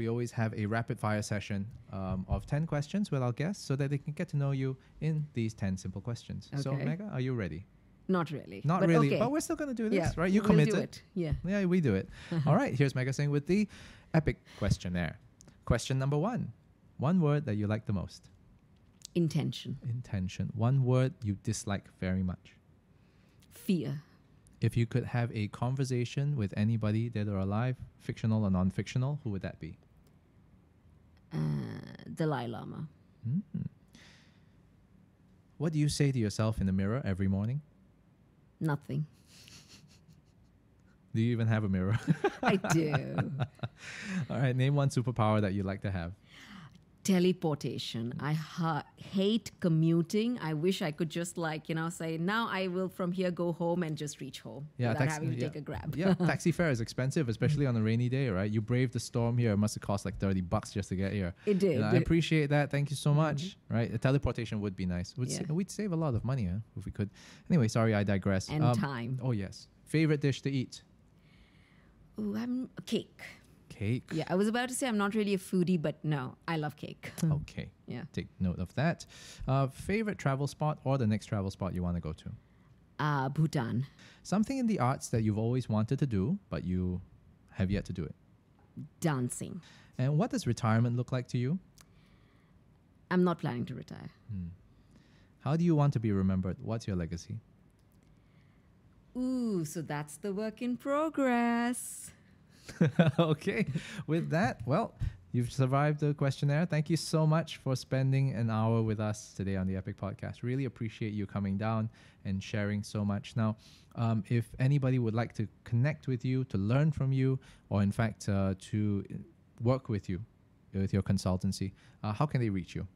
we always have a rapid fire session um, of 10 questions with our guests so that they can get to know you in these 10 simple questions. So, Okay. Megha, are you ready? Not really. Not but really, okay. but we're still going to do this, yeah, right? You we'll committed. do it. Yeah. Yeah, we do it. All right, here's Megha Singh with the epic questionnaire. Question number one One word that you like the most. Intention. Intention. One word you dislike very much. Fear. If you could have a conversation with anybody, dead or alive, fictional or non fictional, who would that be? Uh, Dalai Lama. Mm. What do you say to yourself in the mirror every morning? Nothing. Do you even have a mirror? I do. All right, name one superpower that you'd like to have. Teleportation. I ha- hate commuting. I wish I could just like, you know, say, now I will from here go home and just reach home without taxi- having to yeah. take a grab. yeah, taxi fare is expensive, especially on a rainy day, right? You brave the storm here. It must have cost like 30 bucks just to get here. It did. And I appreciate that. Thank you so much. Right, a teleportation would be nice. Sa- Yeah. we'd save a lot of money huh, if we could. Anyway, sorry, I digress. and Um, time. Oh yes, favorite dish to eat? Ooh, I'm a cake. Cake. Yeah, I was about to say I'm not really a foodie, but no, I love cake. Okay, Yeah. take note of that. Uh, favorite travel spot or the next travel spot you want to go to? Uh, Bhutan. Something in the arts that you've always wanted to do, but you have yet to do it. Dancing. And what does retirement look like to you? I'm not planning to retire. Hmm. How do you want to be remembered? What's your legacy? Ooh, so that's the work in progress. okay. With that, well, you've survived the questionnaire. Thank you so much for spending an hour with us today on the Epic Podcast. Really appreciate you coming down and sharing so much. Now, um, if anybody would like to connect with you, to learn from you, or in fact uh, to work with you with your consultancy, uh, how can they reach you?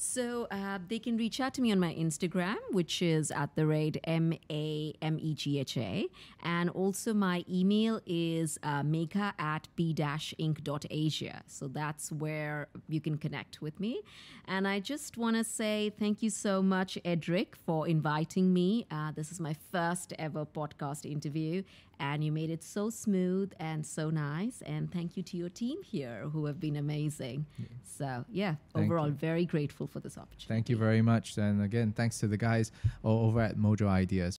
So uh, they can reach out to me on my Instagram, which is at the rate M A M E G H A. And also my email is uh, at b inc.asia. So that's where you can connect with me. And I just want to say thank you so much, Edric, for inviting me. Uh, this is my first ever podcast interview. And you made it so smooth and so nice. And thank you to your team here who have been amazing. So, yeah, Thank overall, you. very grateful for this opportunity. Thank you very much. And again, thanks to the guys over at Mojo Ideas.